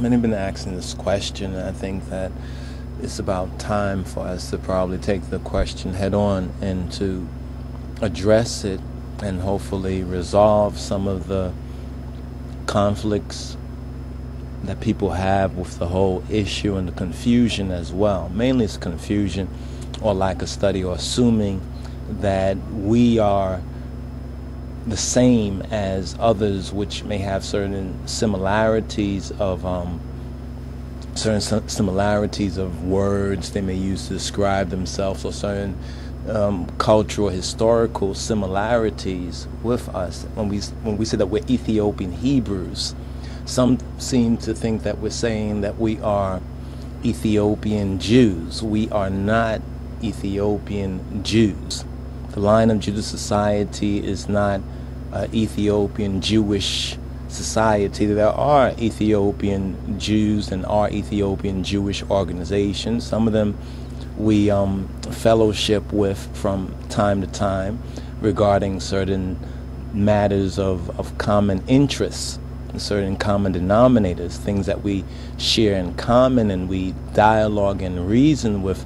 Many have been asking this question, and I think that it's about time for us to probably take the question head on and to address it and hopefully resolve some of the conflicts that people have with the whole issue and the confusion as well. Mainly it's confusion or lack of study or assuming that we are the same as others which may have certain similarities of um, certain similarities of words they may use to describe themselves or certain um, cultural historical similarities with us. When we when we say that we're Ethiopian Hebrews some seem to think that we're saying that we are Ethiopian Jews. We are not Ethiopian Jews the line of Judah society is not Ethiopian Jewish society. There are Ethiopian Jews and are Ethiopian Jewish organizations. Some of them we um, fellowship with from time to time regarding certain matters of, of common interests, certain common denominators, things that we share in common, and we dialogue and reason with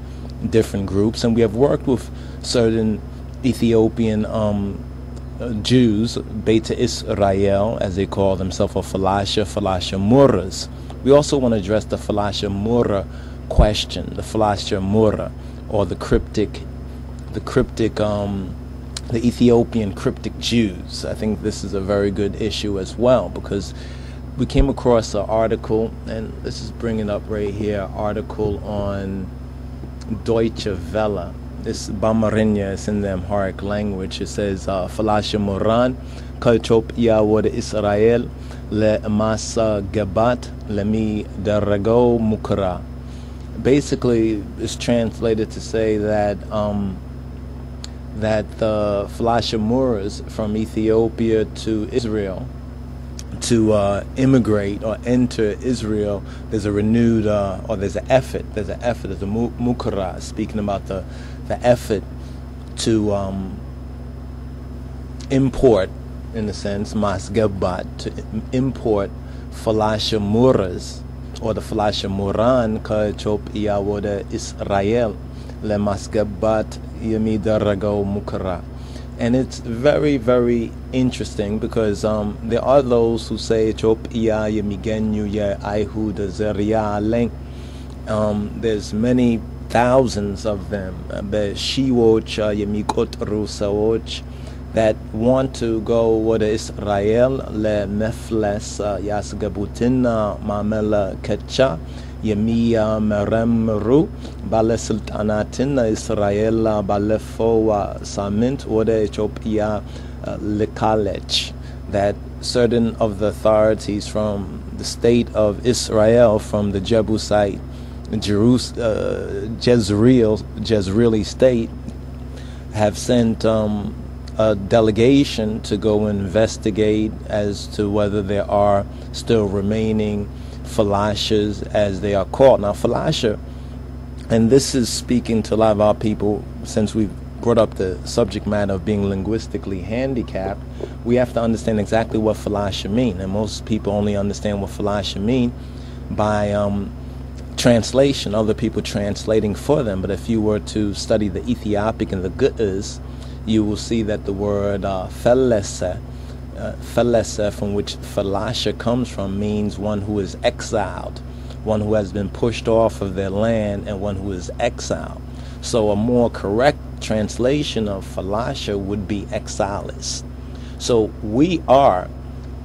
different groups. And we have worked with certain Ethiopian um, Jews, Beta Israel, as they call themselves, or Falasha, Falasha Murras. We also want to address the Falasha Mura question, the Falasha Mura, or the cryptic, the cryptic, um, the Ethiopian cryptic Jews. I think this is a very good issue as well because we came across an article, and this is bringing up right here, article on Deutsche Welle this Bamarinya is in the Amharic language. It says, uh, Falasha Moran, Kalchop Yawad Israel, Le Masa Gabat, Lemi Darago Mukra. Basically, it's translated to say that um, that the Falasha Moors from Ethiopia to Israel to uh, immigrate or enter Israel, there's a renewed, uh, or there's an effort, there's an effort, there's a mukara, speaking about the, the effort to um, import, in a sense, masgabat, to import falasha muras, or the falasha muran, ka chop iyawoda Israel, le masgabat yamidarago mukara. And it's very very interesting because um, there are those who say chopia yemigenu ya aihuda zeria um, there's many thousands of them, uh, Beshiwoch, uh, Yemikot Rusawoch, that want to go with Israel, Le Mefles, uh, Yasgabutina, Mamela Kecha, Yemia Meremru, Bale Sultanatina, Israel, Balefoa Samint, wode Ethiopia, Le College, that certain of the authorities from the state of Israel, from the Jebusite, Jerus, uh, Jezreel, Jezreeli state have sent um, a delegation to go investigate as to whether there are still remaining falashas as they are called. Now, falasha, and this is speaking to a lot of our people since we've brought up the subject matter of being linguistically handicapped, we have to understand exactly what falasha mean. And most people only understand what falasha mean by um, translation, other people translating for them. But if you were to study the Ethiopic and the Ge'ez, you will see that the word uh, uh, falesa, from which falasha comes from, means one who is exiled, one who has been pushed off of their land, and one who is exiled. So a more correct translation of falasha would be exiles. So we are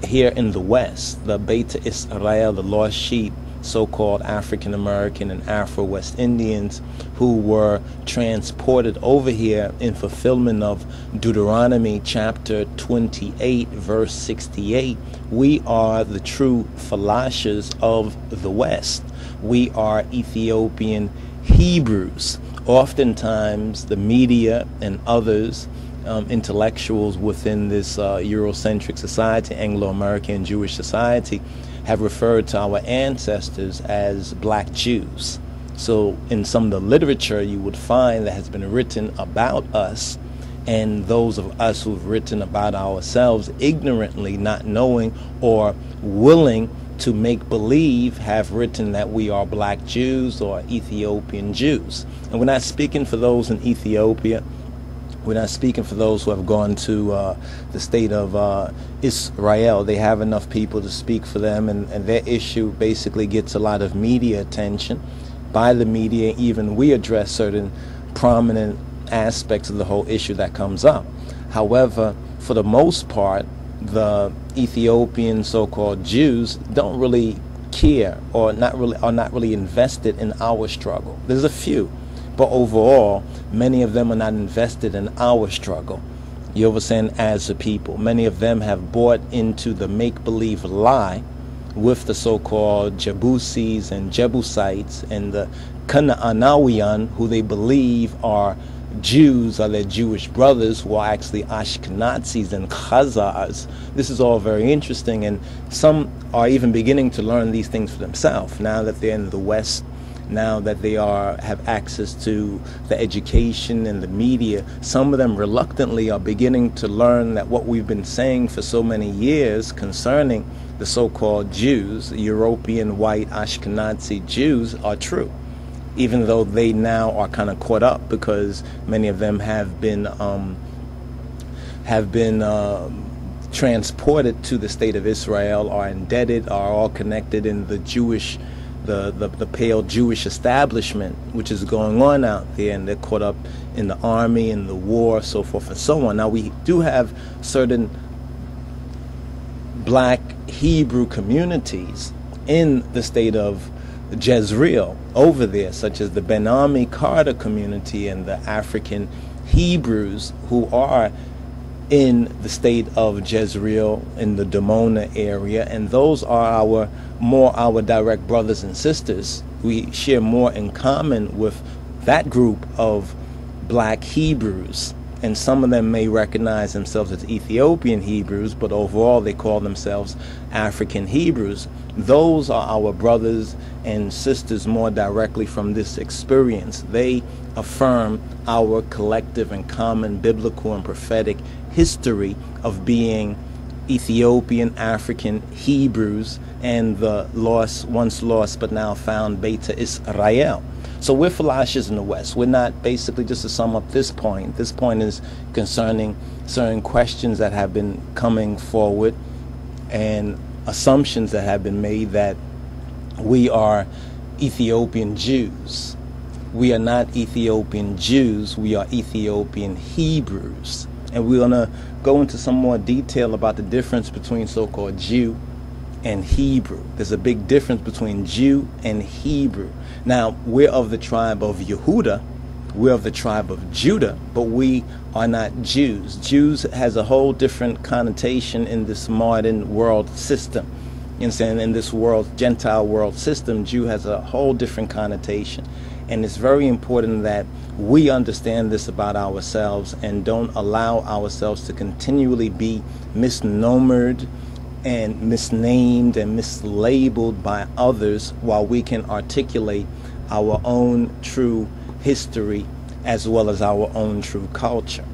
here in the West, the Beta Israel, the lost sheep, so called African American and Afro West Indians who were transported over here in fulfillment of Deuteronomy chapter 28, verse 68. We are the true Falashas of the West. We are Ethiopian Hebrews. Oftentimes, the media and others um, intellectuals within this uh, Eurocentric society, Anglo American Jewish society, have referred to our ancestors as black Jews. So, in some of the literature you would find that has been written about us, and those of us who've written about ourselves ignorantly, not knowing or willing to make believe have written that we are black Jews or Ethiopian Jews. And we're not speaking for those in Ethiopia. We're not speaking for those who have gone to uh, the state of uh, Israel. They have enough people to speak for them, and, and their issue basically gets a lot of media attention by the media. Even we address certain prominent aspects of the whole issue that comes up. However, for the most part, the Ethiopian so-called Jews don't really care or not really are not really invested in our struggle. There's a few, but overall, many of them are not invested in our struggle. You understand? As a people, many of them have bought into the make-believe lie with the so-called Jebusis and Jebusites and the Canaanawian, who they believe are Jews are their Jewish brothers who are actually Ashkenazis and Khazars. This is all very interesting, and some are even beginning to learn these things for themselves now that they're in the West. Now that they are have access to the education and the media, some of them reluctantly are beginning to learn that what we've been saying for so many years concerning the so-called Jews, European white Ashkenazi Jews, are true even though they now are kind of caught up because many of them have been um, have been um, transported to the state of Israel, are indebted, are all connected in the Jewish, the, the, the pale Jewish establishment, which is going on out there, and they're caught up in the army and the war, so forth and so on. Now, we do have certain black Hebrew communities in the state of Jezreel over there, such as the Ben-Ami Carter community and the African Hebrews who are in the state of Jezreel in the Dimona area, and those are our more our direct brothers and sisters. We share more in common with that group of black Hebrews and some of them may recognize themselves as Ethiopian Hebrews, but overall they call themselves African Hebrews. Those are our brothers and sisters more directly from this experience. They affirm our collective and common biblical and prophetic history of being Ethiopian African Hebrews and the lost, once lost but now found Beta Israel. So we're Falashas in the West. We're not basically just to sum up this point. This point is concerning certain questions that have been coming forward and assumptions that have been made that we are Ethiopian Jews. We are not Ethiopian Jews, we are Ethiopian Hebrews. And we're going to go into some more detail about the difference between so called Jew and Hebrew. There's a big difference between Jew and Hebrew. Now, we're of the tribe of Yehuda, we're of the tribe of Judah, but we are not Jews. Jews has a whole different connotation in this modern world system. You understand? In this world, Gentile world system, Jew has a whole different connotation. And it's very important that we understand this about ourselves and don't allow ourselves to continually be misnomered and misnamed and mislabeled by others while we can articulate our own true history as well as our own true culture.